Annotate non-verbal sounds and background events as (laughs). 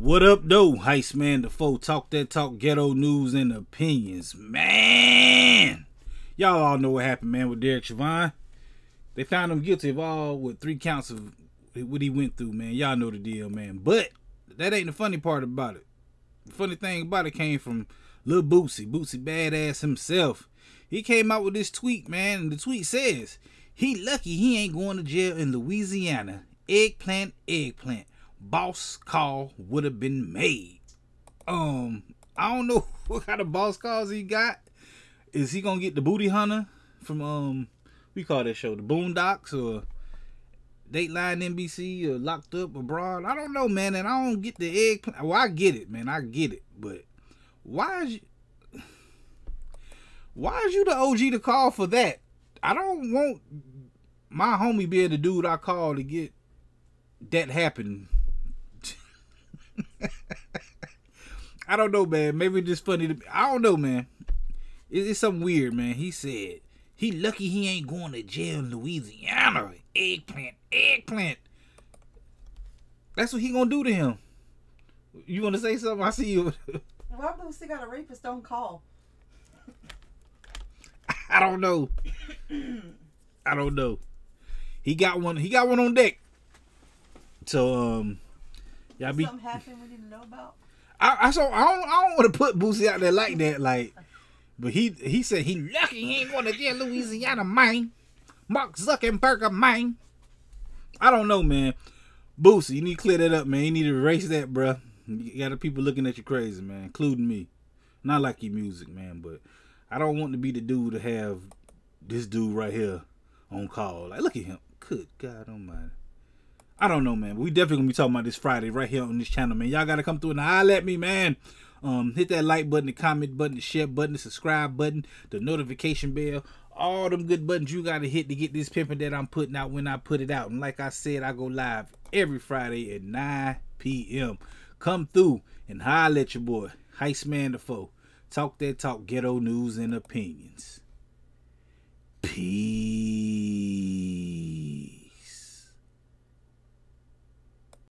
What up, though? Heist Man the foe. Talk that talk, ghetto news and opinions. Man, y'all all know what happened, man, with Derek Chauvin. They found him guilty of all with three counts of what he went through, man. Y'all know the deal, man. But that ain't the funny part about it. The funny thing about it came from Lil Boosie, Boosie Badass himself. He came out with this tweet, man, and the tweet says, he lucky he ain't going to jail in Louisiana. Eggplant, eggplant. Boss call would have been made. Um, I don't know (laughs) what kind of boss calls he got. Is he gonna get the booty hunter from um we call that show the Boondocks or Dateline NBC or Locked Up Abroad? I don't know, man, and I don't get the eggplant. Well, I get it, man, I get it, but why is you, why is you the OG to call for that? I don't want my homie being the dude I call to get that happen. I don't know, man. Maybe it's just funny to. I don't know, man. It's, it's something weird, man. He said he lucky he ain't going to jail in Louisiana. Eggplant, eggplant. That's what he gonna do to him. You want to say something? I see you. (laughs) Why Boosie got a rapist on call? I don't know. I don't know. He got one. He got one on deck. So um, y'all be something happened we didn't know about. I, I so I don't I don't want to put Boosie out there like that. Like, but he he said he lucky he ain't going to jail Louisiana, man. Mark Zuckerberg, man. I don't know, man. Boosie, you need to clear that up, man. You need to erase that, bruh. You got the people looking at you crazy, man, including me. Not like your music, man, but I don't want to be the dude to have this dude right here on call. Like, look at him. Good God Almighty. I don't know, man. We definitely gonna be talking about this Friday right here on this channel, man. Y'all gotta come through and holler at me, man. Um, hit that like button, the comment button, the share button, the subscribe button, the notification bell, all them good buttons you gotta hit to get this pimping that I'm putting out when I put it out. And like I said, I go live every Friday at 9 p.m. Come through and holler at your boy, Heist Man the Foe. Talk that talk, ghetto news and opinions. Peace.